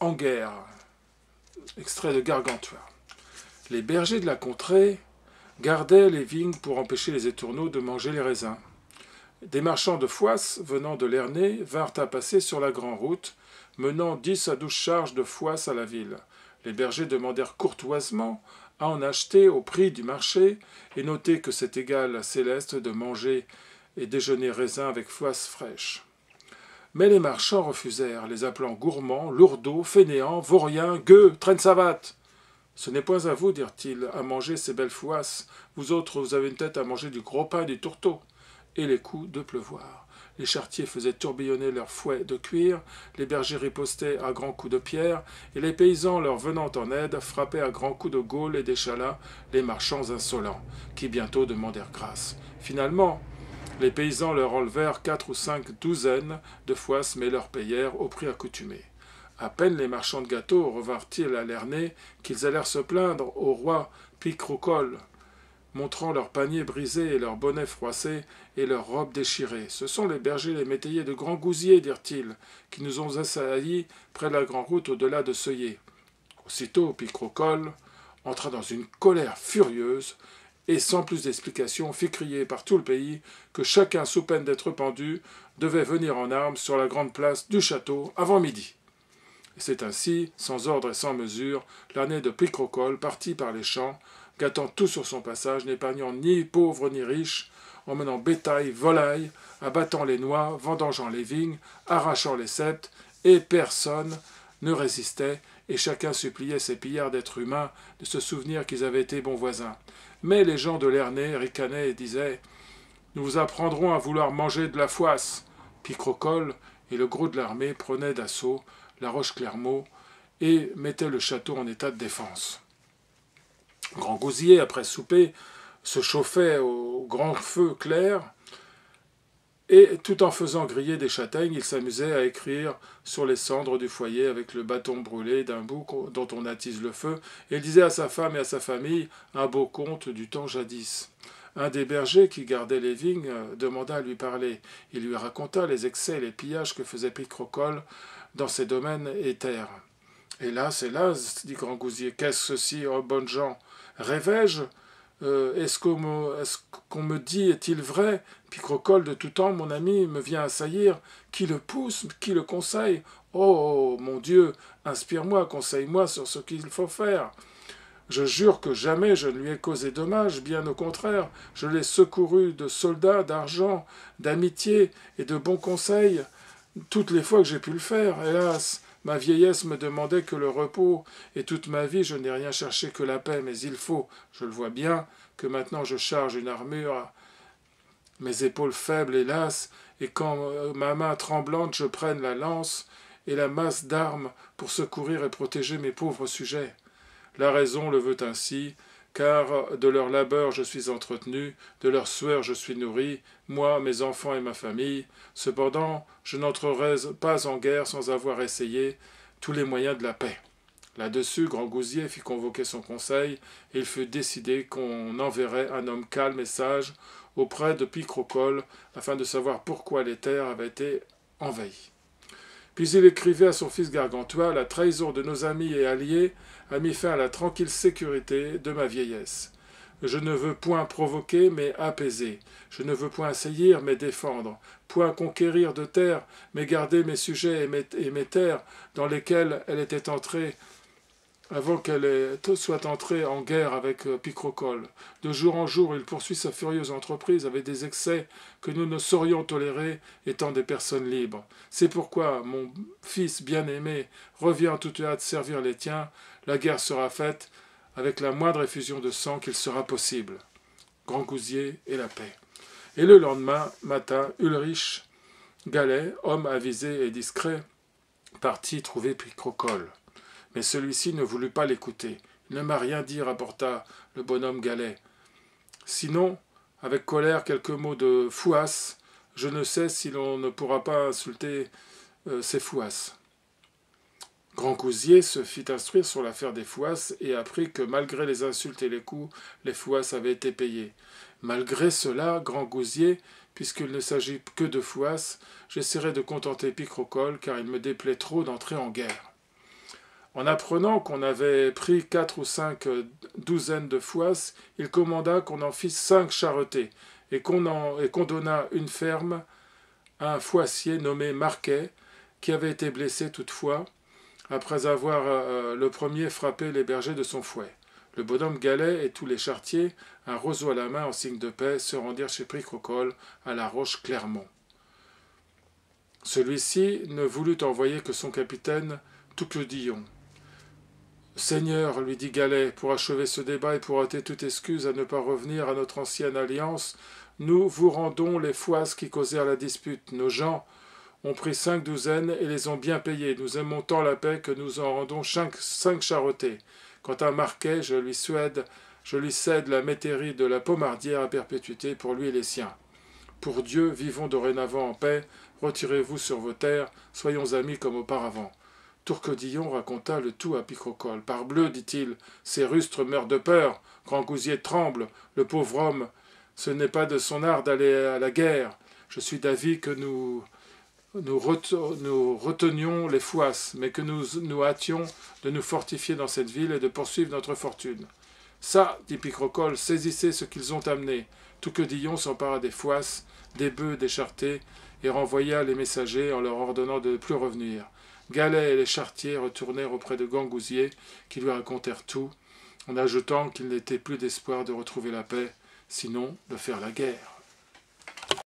En guerre. Extrait de Gargantua. Les bergers de la contrée gardaient les vignes pour empêcher les étourneaux de manger les raisins. Des marchands de foisse venant de Lernay vinrent à passer sur la grande route, menant dix à douze charges de foisse à la ville. Les bergers demandèrent courtoisement à en acheter au prix du marché, et noter que c'est égal à Céleste de manger et déjeuner raisin avec foisse fraîche. Mais les marchands refusèrent, les appelant gourmands, lourdeaux, fainéants, vauriens, gueux, traîne savate. Ce n'est point à vous, dirent-ils, à manger ces belles foisses. Vous autres, vous avez une tête à manger du gros pain et du tourteau. Et les coups de pleuvoir. Les chartiers faisaient tourbillonner leurs fouets de cuir, les bergers ripostaient à grands coups de pierre, et les paysans leur venant en aide frappaient à grands coups de gaule et d'échalas les marchands insolents, qui bientôt demandèrent grâce. Finalement, les paysans leur enlevèrent quatre ou cinq douzaines de foisses, mais leur payèrent au prix accoutumé. À peine les marchands de gâteaux revinrent-ils à Lernay qu'ils allèrent se plaindre au roi Picrocole montrant leurs paniers brisés et leurs bonnets froissés et leurs robes déchirées. Ce sont les bergers les métayers de Grand Gousier, dirent-ils, qui nous ont assaillis près de la grande route au-delà de Seuillé. Aussitôt, Picrocole entra dans une colère furieuse et sans plus d'explication fit crier par tout le pays que chacun sous peine d'être pendu devait venir en armes sur la grande place du château avant midi. C'est ainsi, sans ordre et sans mesure, l'année de Picrocole partit par les champs gâtant tout sur son passage, n'épargnant ni pauvres ni riches, emmenant bétail, volailles, abattant les noix, vendangeant les vignes, arrachant les septes, et personne ne résistait, et chacun suppliait ses pillards d'êtres humains de se souvenir qu'ils avaient été bons voisins. Mais les gens de Lernay ricanaient et disaient Nous vous apprendrons à vouloir manger de la foisse. Picrocole et le gros de l'armée prenaient d'assaut la Roche-Clermont et mettaient le château en état de défense. Grand Gousier, après souper, se chauffait au grand feu clair, et tout en faisant griller des châtaignes, il s'amusait à écrire sur les cendres du foyer avec le bâton brûlé d'un bout dont on attise le feu, et disait à sa femme et à sa famille un beau conte du temps jadis. Un des bergers qui gardait les vignes demanda à lui parler. Il lui raconta les excès et les pillages que faisait Picrocole dans ses domaines et terres. Hélas, hélas, dit Grand Gousier, qu'est-ce ceci, oh bonnes gens? Rêvais-je? Euh, Est-ce qu'on me, dit, est-il vrai? Picrocole de tout temps, mon ami, me vient assaillir. Qui le pousse? Qui le conseille? Oh, mon Dieu, inspire-moi, conseille-moi sur ce qu'il faut faire. Je jure que jamais je ne lui ai causé dommage, bien au contraire, je l'ai secouru de soldats, d'argent, d'amitié et de bons conseils, toutes les fois que j'ai pu le faire, hélas. Ma vieillesse me demandait que le repos, et toute ma vie je n'ai rien cherché que la paix, mais il faut, je le vois bien, que maintenant je charge une armure, mes épaules faibles, hélas, et quand euh, ma main tremblante je prenne la lance et la masse d'armes pour secourir et protéger mes pauvres sujets. La raison le veut ainsi, car de leur labeur je suis entretenu, de leur sueur je suis nourri, moi, mes enfants et ma famille. Cependant, je n'entrerai pas en guerre sans avoir essayé tous les moyens de la paix. Là-dessus, Grand Gousier fit convoquer son conseil, et il fut décidé qu'on enverrait un homme calme et sage auprès de Picrocole, afin de savoir pourquoi les terres avaient été envahies. Puis il écrivait à son fils Gargantua La trahison de nos amis et alliés a mis fin à la tranquille sécurité de ma vieillesse. Je ne veux point provoquer, mais apaiser. Je ne veux point assaillir, mais défendre. Point conquérir de terre, mais garder mes sujets et mes, et mes terres dans lesquelles elle était entrée avant qu'elle soit entrée en guerre avec euh, Picrocole. De jour en jour, il poursuit sa furieuse entreprise avec des excès que nous ne saurions tolérer étant des personnes libres. C'est pourquoi, mon fils bien-aimé, reviens tout toute hâte servir les tiens. La guerre sera faite avec la moindre effusion de sang qu'il sera possible. Grand Gousier et la paix. Et le lendemain matin, Ulrich Gallet, homme avisé et discret, partit trouver Picrocole mais celui-ci ne voulut pas l'écouter. Il ne m'a rien dit, rapporta le bonhomme Galet. Sinon, avec colère, quelques mots de fouasse, je ne sais si l'on ne pourra pas insulter euh, ces fouasses. Grand Cousier se fit instruire sur l'affaire des fouasses et apprit que malgré les insultes et les coups, les fouasses avaient été payées. Malgré cela, Grand Gousier puisqu'il ne s'agit que de fouasses, j'essaierai de contenter Picrocole, car il me déplaît trop d'entrer en guerre. En apprenant qu'on avait pris quatre ou cinq euh, douzaines de fouasses, il commanda qu'on en fît cinq charretées, et qu'on qu donnât une ferme à un fouassier nommé Marquet, qui avait été blessé toutefois, après avoir euh, le premier frappé les bergers de son fouet. Le bonhomme Galet et tous les chartiers, un roseau à la main en signe de paix, se rendirent chez Pricrocole, à la roche Clermont. Celui-ci ne voulut envoyer que son capitaine Toucledillon. Seigneur, lui dit Galet, pour achever ce débat et pour hâter toute excuse à ne pas revenir à notre ancienne alliance, nous vous rendons les foises qui causèrent la dispute. Nos gens ont pris cinq douzaines et les ont bien payées. Nous aimons tant la paix que nous en rendons cinq, cinq charretées. Quant à Marquet, je lui, souhaite, je lui cède la métairie de la Pomardière à perpétuité pour lui et les siens. Pour Dieu, vivons dorénavant en paix, retirez-vous sur vos terres, soyons amis comme auparavant. Tourquedillon raconta le tout à Picrocole. Parbleu, dit-il, ces rustres meurent de peur, Grand Gousier tremble, le pauvre homme. Ce n'est pas de son art d'aller à la guerre. Je suis d'avis que nous, nous, retenions les fouasses, mais que nous nous hâtions de nous fortifier dans cette ville et de poursuivre notre fortune. Ça, dit Picrocole, saisissez ce qu'ils ont amené. Touquedillon s'empara des fouasses, des bœufs, des chartés, et renvoya les messagers en leur ordonnant de ne plus revenir. Galet et les chartiers retournèrent auprès de Gangousier, qui lui racontèrent tout, en ajoutant qu'il n'était plus d'espoir de retrouver la paix, sinon de faire la guerre.